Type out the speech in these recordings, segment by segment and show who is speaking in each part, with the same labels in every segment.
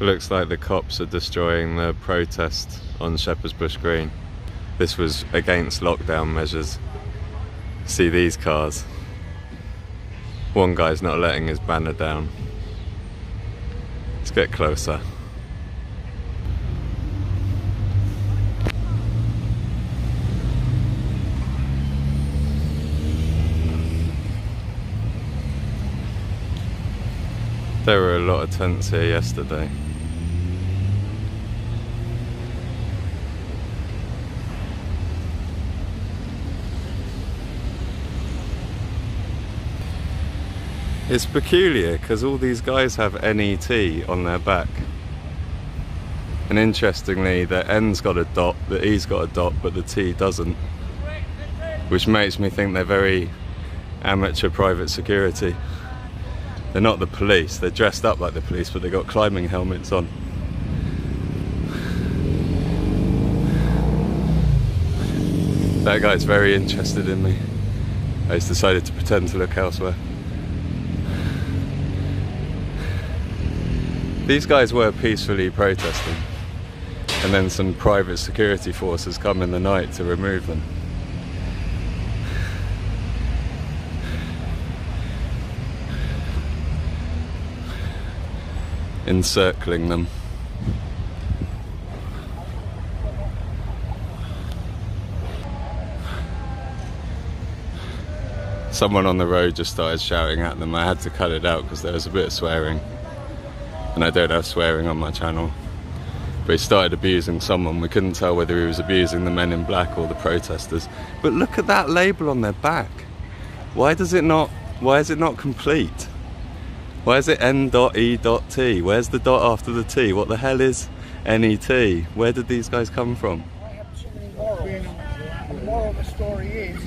Speaker 1: Looks like the cops are destroying the protest on Shepherd's Bush Green. This was against lockdown measures. See these cars. One guy's not letting his banner down. Let's get closer. There were a lot of tents here yesterday. It's peculiar because all these guys have NET on their back. And interestingly, the N's got a dot, the E's got a dot, but the T doesn't. Which makes me think they're very amateur private security. They're not the police, they're dressed up like the police, but they've got climbing helmets on. That guy's very interested in me. He's decided to pretend to look elsewhere. These guys were peacefully protesting, and then some private security forces come in the night to remove them. Encircling them. Someone on the road just started shouting at them. I had to cut it out because there was a bit of swearing and I don't have swearing on my channel. But he started abusing someone. We couldn't tell whether he was abusing the men in black or the protesters. But look at that label on their back. Why does it not, why is it not complete? Why is it N.E.T? Where's the dot after the T? What the hell is N.E.T? Where did these guys come from?
Speaker 2: The moral of the story is,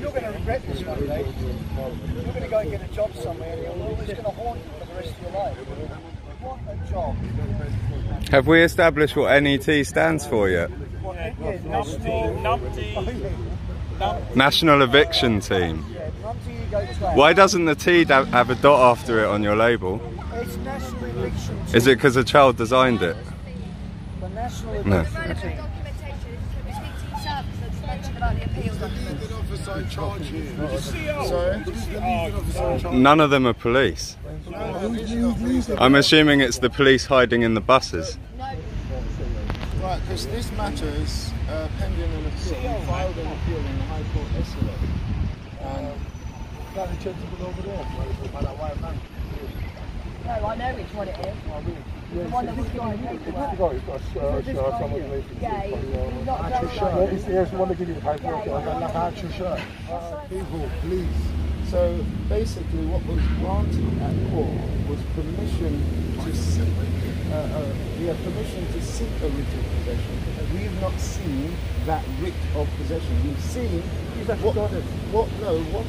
Speaker 2: you're going to regret this one day. You're going to go and get a job somewhere and it's going to haunt you for the rest of your life. You want a job.
Speaker 1: Have we established what NET stands for yet?
Speaker 2: Yeah, national, oh,
Speaker 1: National Eviction Team. Why doesn't the T da- have a dot after it on your label?
Speaker 2: It's National Eviction
Speaker 1: Is it because a child designed it?
Speaker 2: The National
Speaker 1: No.
Speaker 2: Eviction
Speaker 3: relevant
Speaker 2: Team.
Speaker 3: documentation is to speak to your service that's mentioned about the appeal document.
Speaker 4: officer in charge here. Sorry? Who's the leading officer in charge?
Speaker 1: None of them are police. I'm assuming it's the police hiding in the buses.
Speaker 4: Right, because this matters uh, pending an appeal. Filed an appeal in the High Court yesterday. And
Speaker 3: No, I know which one it is. The one that was given paperwork. Yeah, he's not driving.
Speaker 2: Here's the one to give you the paperwork. I got like actual shirt.
Speaker 4: people, please. So basically, what was granted at court was permission to seek. Uh, uh, we have permission to seek a writ of possession. We've not seen that writ of possession. We've seen what, what no, what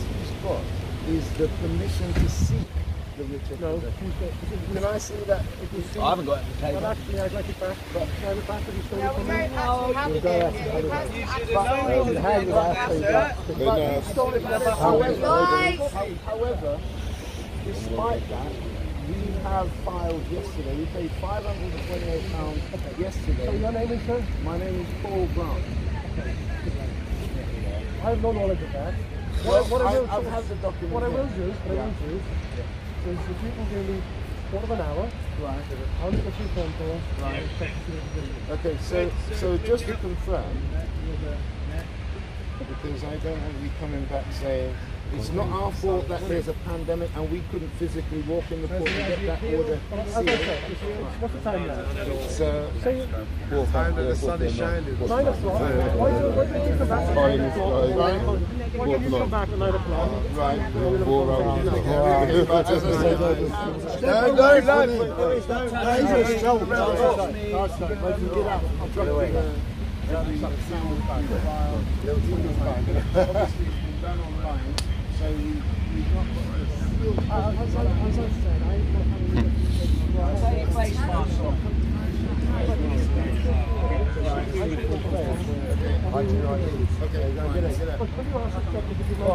Speaker 4: he's is the permission to seek the writ of possession. Can I see that? If you see,
Speaker 5: I haven't got it at the table.
Speaker 2: Actually, I'd like it back. But can I have it back if you still
Speaker 3: No, we don't actually have it there. The person actually
Speaker 4: However,
Speaker 3: Guys!
Speaker 4: however, despite that, we have filed yesterday. We paid five hundred and twenty-eight pounds yesterday.
Speaker 2: So Your name is sir?
Speaker 4: My name is Paul Grant.
Speaker 2: I have no knowledge of that. What, what I will
Speaker 4: I've
Speaker 2: do-
Speaker 4: had the document.
Speaker 2: What I will do, what I will do, is if you can give me quarter of an hour,
Speaker 4: Right.
Speaker 2: I'll get you phone call.
Speaker 4: Right.
Speaker 2: check to see if it's-
Speaker 4: Okay, so so just to confirm, because I don't want to be coming back saying it's not our fault that there's a pandemic and we couldn't physically walk in the court to get that order.
Speaker 2: As I said, it's- it's- what's the time now?
Speaker 4: It's uh,
Speaker 2: Say it.
Speaker 4: time that the sun is shining.
Speaker 2: Nine o'clock. Why do you come back at nine o'clock? Why don't you come back at nine o'clock?
Speaker 4: Right.
Speaker 2: No, no, no.
Speaker 5: Come on,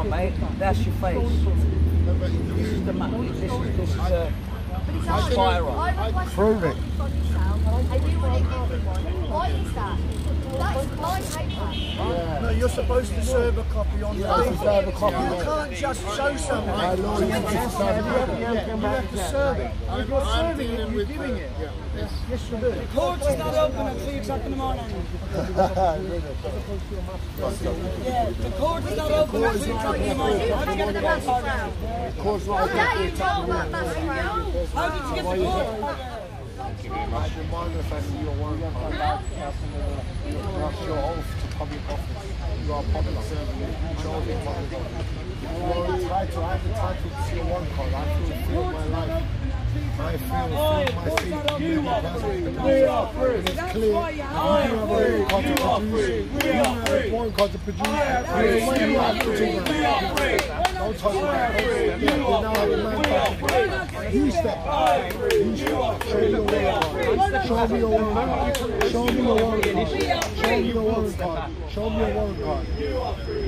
Speaker 5: mate. That's your face. This is the money. This is, this is uh,
Speaker 4: But it's not. I requested
Speaker 6: Prove
Speaker 4: a
Speaker 6: it.
Speaker 4: copy from yourself, and you wouldn't give me one. Why is that? That is my paper.
Speaker 7: No, you're supposed to serve a copy on the
Speaker 6: You have to
Speaker 7: thing.
Speaker 6: serve a copy,
Speaker 7: You
Speaker 6: mate.
Speaker 7: can't just show something.
Speaker 6: My lord, you have to serve a.
Speaker 7: Yeah, you have to serve it. If you're serving it, you're giving it. Uh, yes, yes, you do.
Speaker 8: Court's not open at 3 o'clock in the morning. Yeah, the court is not open at 3 o'clock in the morning. How did you get the court order?
Speaker 6: Of course, right.
Speaker 4: Yeah, you know about massive crowd.
Speaker 8: How did you get the court order?
Speaker 6: I demand the fact that you're one That's your oath to public office. You are public servant. You the. You are entitled, I'm entitled to a warrant card. I feel of my life. I feel free of my seat. We are free. It's clear. You have a warrant card to produce. You have a warrant card to produce. You have to produce. Don't touch it. You now have a man card. You step back. You step Show me your card. Show me your card. Show me your card. Show me your card. Show me your card.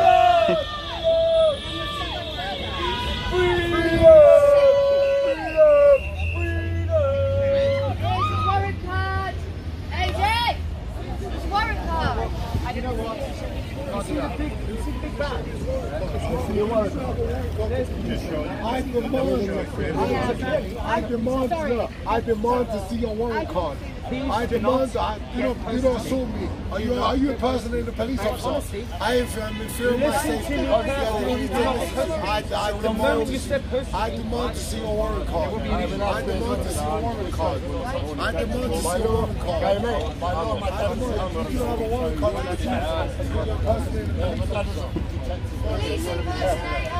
Speaker 6: I demand. I demand. I demand to see your warrant card. I demand. I, you don't. You don't assault me. Are you? Are you impersonating a police officer? I am. In fear my safety. I, I demand. To, I demand to see your warrant card. I demand to see your warrant card. I demand to see your warrant card. I demand. If you have a warrant card, you're impersonating a police officer.
Speaker 4: Police impersonator.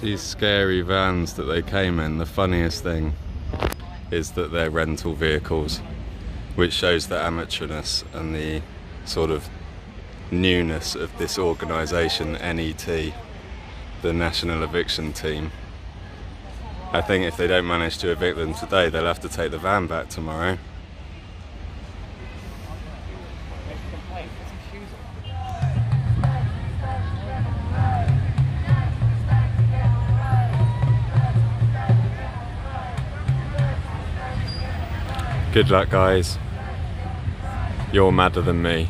Speaker 1: These scary vans that they came in, the funniest thing is that they're rental vehicles, which shows the amateurness and the sort of newness of this organisation, NET, the National Eviction Team. I think if they don't manage to evict them today, they'll have to take the van back tomorrow. Good luck, guys. You're madder than me.